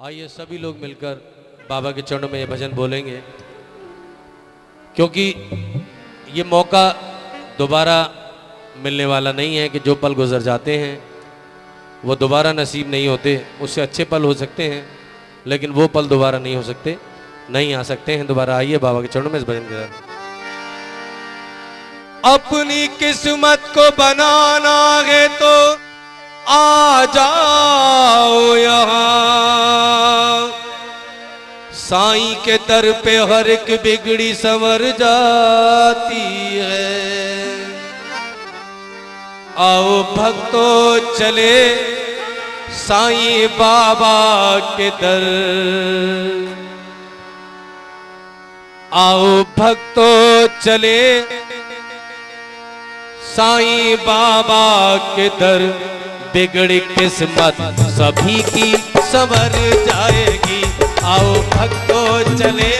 आइए सभी लोग मिलकर बाबा के चरणों में ये भजन बोलेंगे। क्योंकि ये मौका दोबारा मिलने वाला नहीं है कि जो पल गुजर जाते हैं, वो दोबारा नसीब नहीं होते, उससे अच्छे पल हो सकते हैं, लेकिन वो पल दोबारा नहीं हो सकते, नहीं आ सकते हैं। दोबारा आइए बाबा के चरणों में इस भजन के साथ अपनी किस्मत को बनाना है तो आ जाओ यहाँ। साईं के दर पे हर एक बिगड़ी संवर जाती है। आओ भक्तों, चले साईं बाबा के दर। आओ भक्तों, चले साईं बाबा के दर। बिगड़ी किस्मत सभी की सवर जाएगी। आओ, भक्तों चले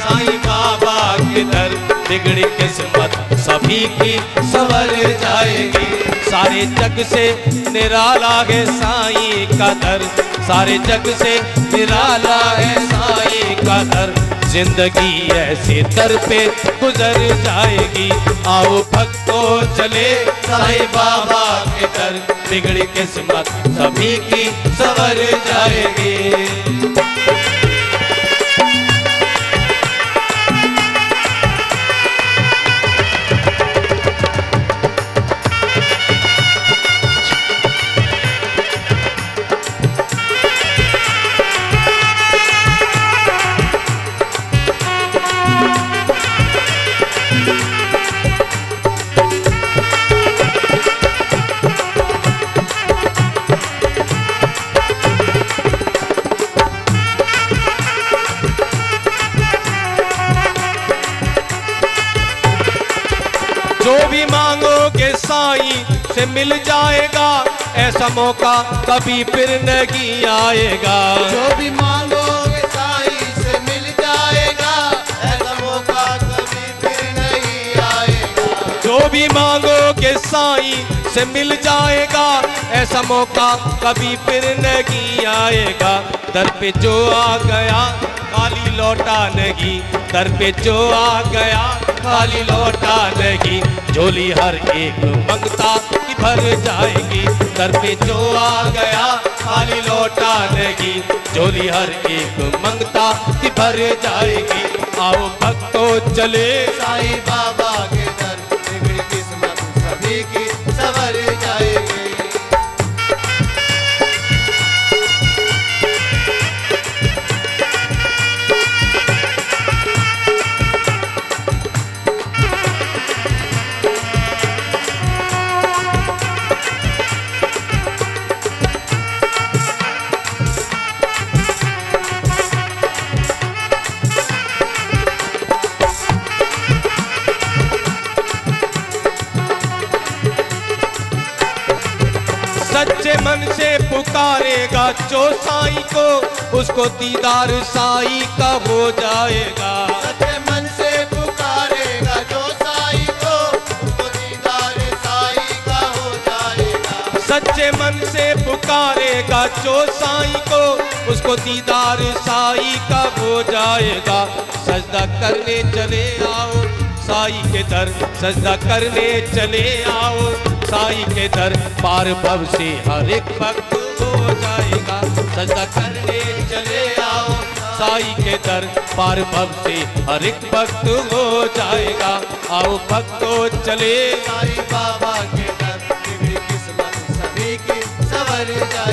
साईं बाबा के दर। बिगड़ी किस्मत सभी की सवर जाएगी। सारे जग से निराला है साईं का दर। सारे जग से निराला है साईं का दर। ज़िंदगी ऐसे दर पे गुजर जाएगी। आओ, भक्तों चले साईं बाबा के दर। बिगड़ी किस्मत सभी की सवर जाएगी। साईं से मिल जाएगा। ऐसा मौका कभी फिर नहीं आएगा। जो भी मांगोगे साईं से मिल जाएगा। ऐसा मौका कभी फिर नहीं आएगा। जो भी मांगोगे साईं से मिल जाएगा। ऐसा मौका कभी फिर नहीं आएगा। दर पे जो आ गया खाली लौटा नहीं दर पे जो आ गया, खाली लौटा नहीं। झोली हर एक मंगता की भर जाएगी दर पे जो आ गया, खाली लौटा नहीं। झोली हर एक मंगता की भर जाएगी। आओ भक्तों चले, साईं बाबा। सच्चे मन से पुकारेगा, जो साईं को, उसको दीदार साई का हो जाएगा। सच्चे मन से पुकारेगा, जो साईं को, उसको दीदार साई का हो जाएगा। सच्चे मन से पुकारेगा, जो साईं को, उसको दीदार साईं का हो जाएगा। सजदा करने चले आओ, साई के दर, सजदा करने चले आओ। साईं के दर पार भव से हर एक भक्त हो जाएगा। सजदा करने चले आओ, साई के दर पार भव से हर एक भक्त हो जाएगा। आओ भक्तो चले, साई बाबा के दर। किस्मत सभी की सवर जाएगी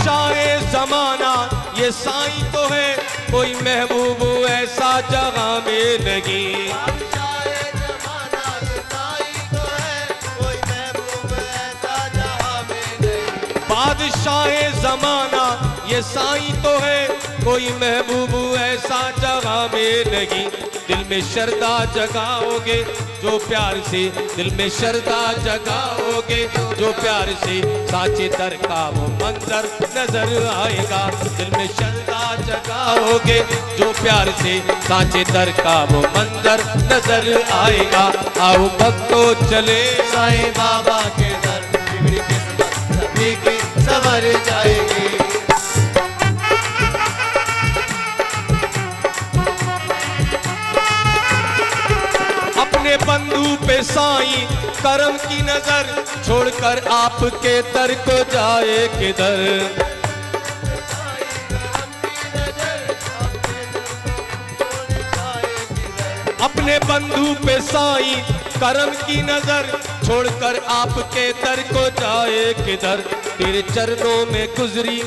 बादशाह जमाना, ये साई तो है, कोई महबूब ऐसा जगह में नहीं। बादशाह जमाना ये साई तो है कोई महबूब ऐसा जगह में नहीं। दिल में शरदा जगाओगे, जो प्यार से दिल में शरदा जगाओगे, जो प्यार से साचे दर का वो मंजर नज़र आएगा। दिल में शरदा जगाओगे, जो प्यार से साचे दर का वो मंजर नज़र आएगा। आओ भक्तो, चले साईं बाबा के दर। संवर जाएगी। बंधु पे साईं, करम की नज़र छोड़कर आपके दर को जाए किधर? अपने बंधु पे साई, करम की नज़र छोड़कर आपके दर को जाए किधर? तेरे चरणों में गुजरी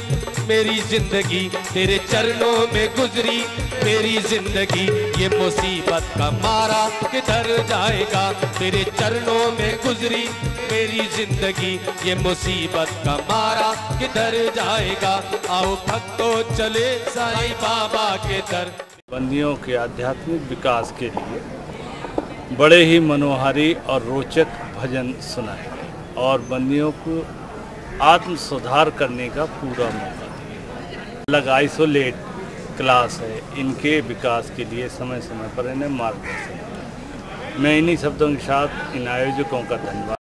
मेरी ज़िंदगी तेरे चरणों में गुजरी, मेरी ज़िंदगी ये मुसीबत का मारा किधर जाएगा? तेरे चरणों में गुजरी, मेरी ज़िंदगी ये मुसीबत का मारा किधर जाएगा? आओ भक्तो, चले साईं बाबा के दर। बंदियों के आध्यात्मिक विकास के लिए बड़े ही मनोहारी और रोचक भजन सुनाए और बंदियों को आत्म सुधार करने का पूरा मौका अलग आइसोलेट क्लास है। इनके विकास के लिए समय समय पर इन्हें मार्गदर्शन मैं इन्हीं शब्दों के साथ इन आयोजकों का धन्यवाद